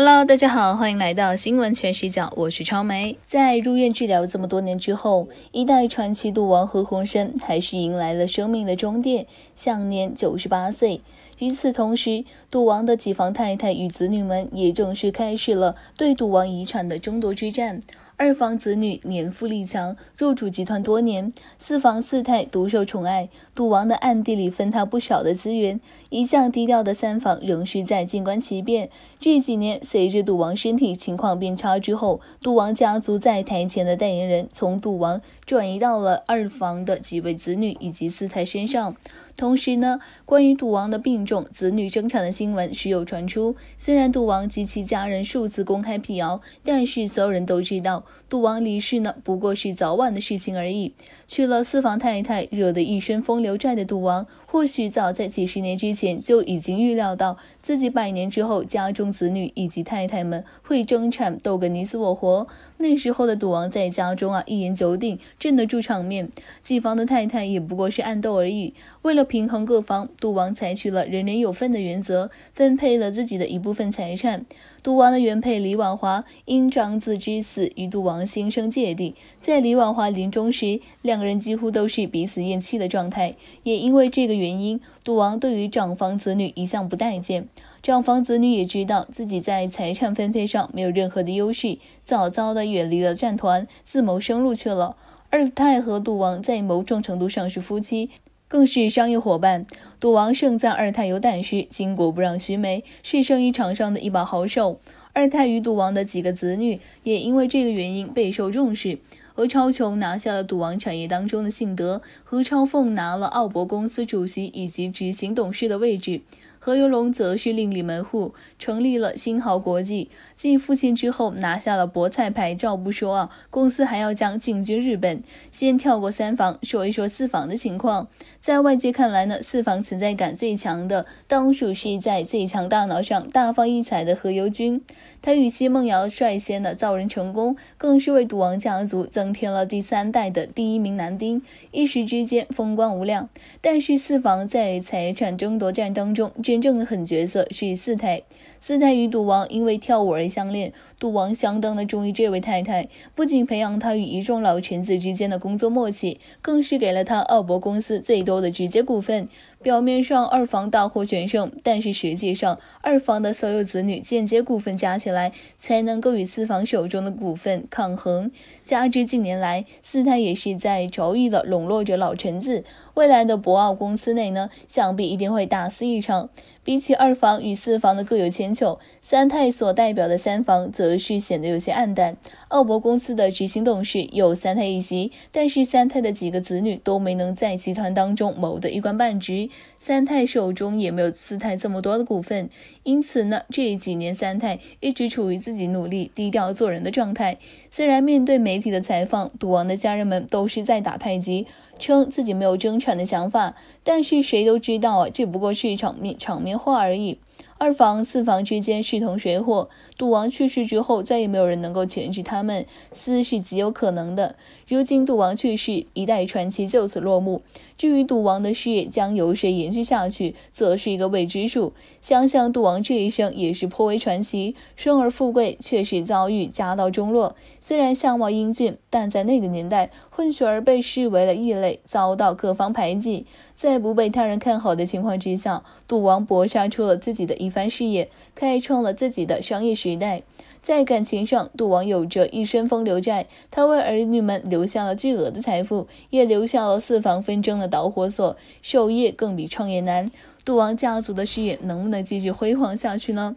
Hello，大家好，欢迎来到新闻全视角，我是超梅。在入院治疗这么多年之后，一代传奇赌王何鸿燊还是迎来了生命的终点，享年九十八岁。与此同时，赌王的几房太太与子女们也正式开始了对赌王遗产的争夺之战。二房子女年富力强，入主集团多年；四房四太独受宠爱，赌王的暗地里分他不少的资源。一向低调的三房仍是在静观其变。这几年，随着赌王身体情况变差之后，赌王家族在台前的代言人从赌王转移到了二房的几位子女以及四太身上。同时呢，关于赌王的病重、子女争产的新闻时有传出。虽然赌王及其家人数次公开辟谣，但是所有人都知道，赌王离世呢不过是早晚的事情而已。娶了四房太太，惹得一身风流债的赌王，或许早在几十年之前就已经预料到，自己百年之后，家中子女以及太太们会争产，斗个你死我活。那时候的赌王在家中啊，一言九鼎，镇得住场面。几房的太太也不过是暗斗而已。为了平衡各方，赌王采取了人人有份的原则，分配了自己的一部分财产。赌王的原配李婉华因长子之死与赌王心生芥蒂，在李婉华临终时，两个人几乎都是彼此厌弃的状态。也因为这个原因，赌王对于长房子女一向不待见。长房子女也知道自己在财产分配上没有任何的优势，早早的远离了战团，自谋生路去了。二太和赌王在某种程度上是夫妻。更是商业伙伴。赌王盛赞二太有胆识，巾帼不让须眉，是生意场上的一把好手。二太与赌王的几个子女也因为这个原因备受重视。何超琼拿下了赌王产业当中的信德，何超凤拿了奥博公司主席以及执行董事的位置。何猷龙则是另立门户，成立了新豪国际。继父亲之后，拿下了博彩牌照不说啊，公司还要将进军日本。先跳过三房，说一说四房的情况。在外界看来呢，四房存在感最强的，当属是在最强大脑上大放异彩的何猷君。他与奚梦瑶率先的造人成功，更是为赌王家族增添了第三代的第一名男丁，一时之间风光无量。但是四房在财产争夺战当中，真正的狠角色是四太。四太与赌王因为跳舞而相恋。赌王相当的中意这位太太，不仅培养他与一众老臣子之间的工作默契，更是给了他奥博公司最多的直接股份。表面上二房大获全胜，但是实际上二房的所有子女间接股份加起来，才能够与四房手中的股份抗衡。加之近年来四太也是在着意的笼络着老臣子，未来的博奥公司内呢，想必一定会大肆一场。比起二房与四房的各有千秋，三太所代表的三房则是显得有些暗淡。奥博公司的执行董事有三太一席，但是三太的几个子女都没能在集团当中谋得一官半职，三太手中也没有四太这么多的股份，因此呢，这几年三太一直处于自己努力低调做人的状态。虽然面对媒体的采访，赌王的家人们都是在打太极。称自己没有争产的想法，但是谁都知道啊，这不过是一场面场面话而已。二房四房之间势同水火，赌王去世之后，再也没有人能够钳制他们，死是极有可能的。如今赌王去世，一代传奇就此落幕。至于赌王的事业将由谁延续下去，则是一个未知数。想想赌王这一生也是颇为传奇，生而富贵，却是遭遇家道中落。虽然相貌英俊，但在那个年代，混血儿被视为了异类，遭到各方排挤。在不被他人看好的情况之下，赌王搏杀出了自己的一番事业，开创了自己的商业时代。在感情上，赌王有着一身风流债，他为儿女们留下了巨额的财富，也留下了四房纷争的导火索。守业更比创业难，赌王家族的事业能不能继续辉煌下去呢？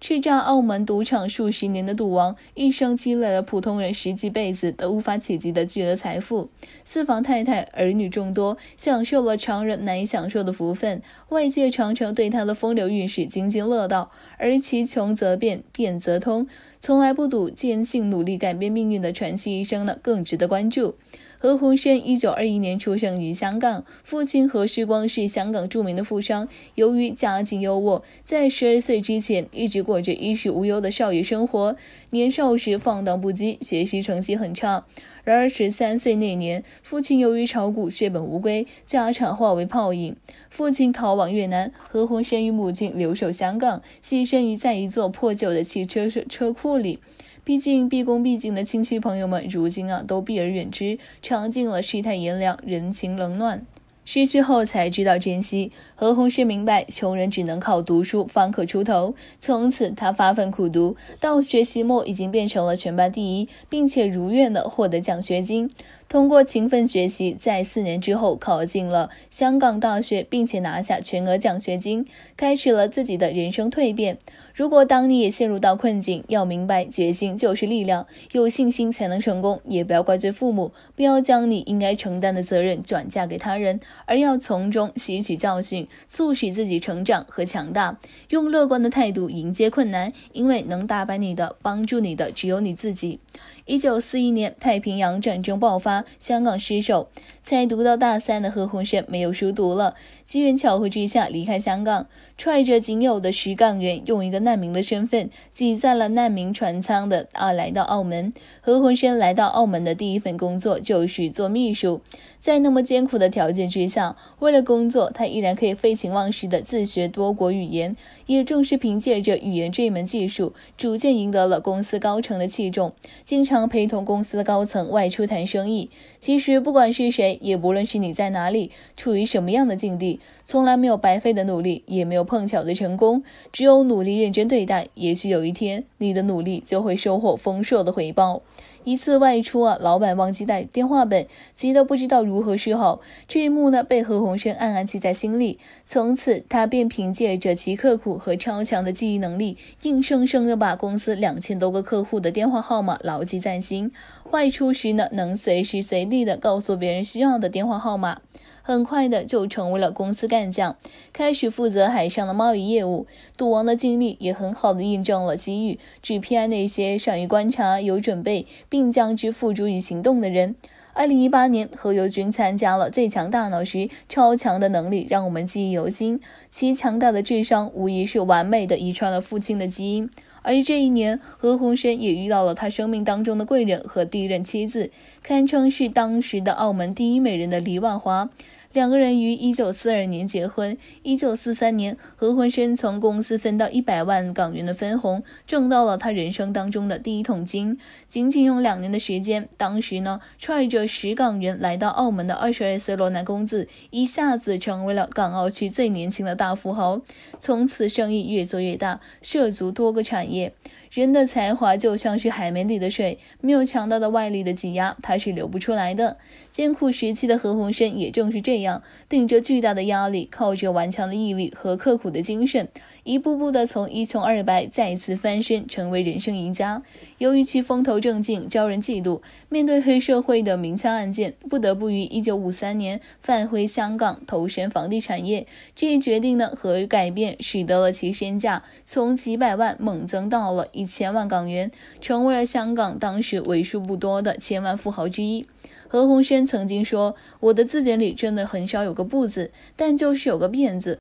叱咤澳门赌场数十年的赌王，一生积累了普通人十几辈子都无法企及的巨额财富。四房太太儿女众多，享受了常人难以享受的福分。外界常常对他的风流韵事津津乐道，而其穷则变，变则通，从来不赌，坚信努力改变命运的传奇一生呢，更值得关注。何鸿燊一九二一年出生于香港，父亲何世光是香港著名的富商。由于家境优渥，在十二岁之前一直过着衣食无忧的少爷生活。年少时放荡不羁，学习成绩很差。然而十三岁那年，父亲由于炒股血本无归，家产化为泡影。父亲逃往越南，何鸿燊与母亲留守香港，栖身于在一座破旧的汽车车库里。毕竟毕恭毕敬的亲戚朋友们，如今啊都避而远之，尝尽了世态炎凉、人情冷暖。失去后才知道珍惜。何鸿燊明白，穷人只能靠读书方可出头。从此，他发奋苦读，到学期末已经变成了全班第一，并且如愿的获得奖学金。通过勤奋学习，在四年之后考进了香港大学，并且拿下全额奖学金，开始了自己的人生蜕变。如果当你也陷入到困境，要明白决心就是力量，有信心才能成功。也不要怪罪父母，不要将你应该承担的责任转嫁给他人，而要从中吸取教训，促使自己成长和强大。用乐观的态度迎接困难，因为能打败你的、帮助你的只有你自己。一九四一年，太平洋战争爆发，香港失守。才读到大三的何鸿燊没有书读了，机缘巧合之下离开香港，揣着仅有的十港元，用一个难民的身份挤在了难民船舱的啊，来到澳门。何鸿燊来到澳门的第一份工作就是做秘书，在那么艰苦的条件之下，为了工作，他依然可以废寝忘食的自学多国语言。也正是凭借着语言这一门技术，逐渐赢得了公司高层的器重，经常陪同公司的高层外出谈生意。其实不管是谁。也不论是你在哪里，处于什么样的境地，从来没有白费的努力，也没有碰巧的成功，只有努力认真对待，也许有一天，你的努力就会收获丰硕的回报。一次外出啊，老板忘记带电话本，急得不知道如何是好。这一幕呢，被何鸿燊暗暗记在心里。从此，他便凭借着其刻苦和超强的记忆能力，硬生生的把公司两千多个客户的电话号码牢记在心。外出时呢，能随时随地的告诉别人需要的电话号码。很快的就成为了公司干将，开始负责海上的贸易业务。赌王的经历也很好的印证了机遇，只偏爱那些善于观察、有准备，并将之付诸于行动的人。二零一八年，何猷君参加了《最强大脑》时，超强的能力让我们记忆犹新。其强大的智商无疑是完美的遗传了父亲的基因。而这一年，何鸿燊也遇到了他生命当中的贵人和第一任妻子，堪称是当时的澳门第一美人的黎万华。两个人于一九四二年结婚。一九四三年，何鸿燊从公司分到一百万港元的分红，挣到了他人生当中的第一桶金。仅仅用两年的时间，当时呢揣着十港元来到澳门的二十二岁罗南公子，一下子成为了港澳区最年轻的大富豪。从此生意越做越大，涉足多个产业。人的才华就像是海绵里的水，没有强大的外力的挤压，它是流不出来的。艰苦时期的何鸿燊也正是这样，顶着巨大的压力，靠着顽强的毅力和刻苦的精神，一步步的从一穷二白再次翻身，成为人生赢家。由于其风头正劲，招人嫉妒，面对黑社会的明枪暗箭，不得不于一九五三年返回香港，投身房地产业。这一决定呢和改变，使得了其身价从几百万猛增到了一千万港元，成为了香港当时为数不多的千万富豪之一。何鸿燊曾经说：“我的字典里真的很少有个不字，但就是有个变字。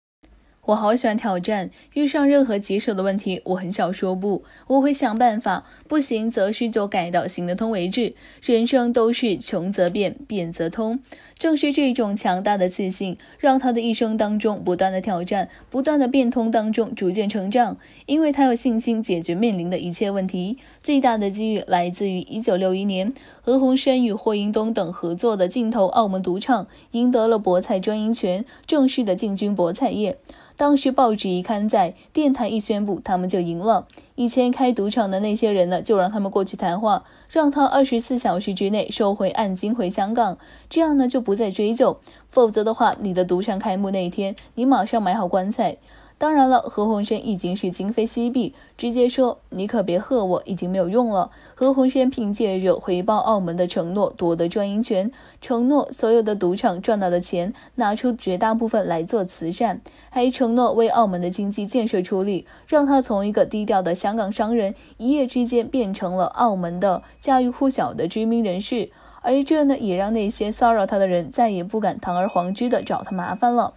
我好喜欢挑战，遇上任何棘手的问题，我很少说不，我会想办法。不行，则是就改到行得通为止。人生都是穷则变，变则通。”正是这种强大的自信，让他的一生当中不断的挑战，不断的变通当中逐渐成长。因为他有信心解决面临的一切问题。最大的机遇来自于一九六一年，何鸿燊与霍英东等合作的镜头澳门赌场赢得了博彩专营权，正式的进军博彩业。当时报纸一刊载，电台一宣布，他们就赢了。以前开赌场的那些人呢，就让他们过去谈话，让他二十四小时之内收回案金回香港，这样呢就不再追究。否则的话，你的赌场开幕那一天，你马上买好棺材。当然了，何鸿燊已经是今非昔比，直接说：“你可别喝我，已经没有用了。”何鸿燊凭借着回报澳门的承诺夺得专营权，承诺所有的赌场赚到的钱拿出绝大部分来做慈善，还承诺为澳门的经济建设出力，让他从一个低调的香港商人一夜之间变成了澳门的家喻户晓的知名人士。而这呢，也让那些骚扰他的人再也不敢堂而皇之的找他麻烦了。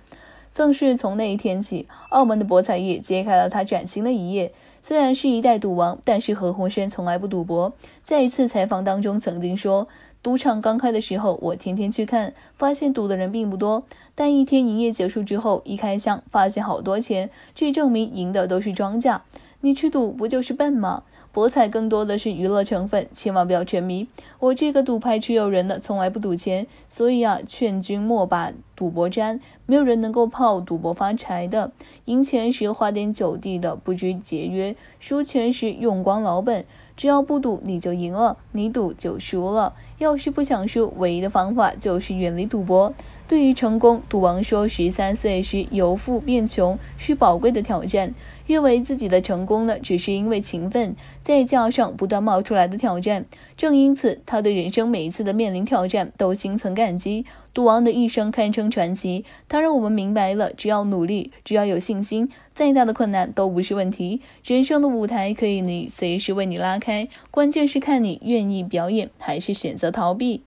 正是从那一天起，澳门的博彩业揭开了它崭新的一页。虽然是一代赌王，但是何鸿燊从来不赌博。在一次采访当中，曾经说，赌场刚开的时候，我天天去看，发现赌的人并不多。但一天营业结束之后，一开箱，发现好多钱，这证明赢的都是庄家。你去赌不就是笨吗？博彩更多的是娱乐成分，千万不要沉迷。我这个赌牌持有人呢，从来不赌钱，所以啊，劝君莫把赌博沾。没有人能够靠赌博发财的。赢钱时花天酒地的，不知节约；输钱时用光老本。只要不赌，你就赢了；你赌就输了。要是不想输，唯一的方法就是远离赌博。对于成功，赌王说，十三岁时由富变穷是宝贵的挑战。认为自己的成功呢，只是因为勤奋，再加上不断冒出来的挑战。正因此，他对人生每一次的面临挑战都心存感激。赌王的一生堪称传奇，他让我们明白了，只要努力，只要有信心，再大的困难都不是问题。人生的舞台可以你随时为你拉开，关键是看你愿意表演，还是选择逃避。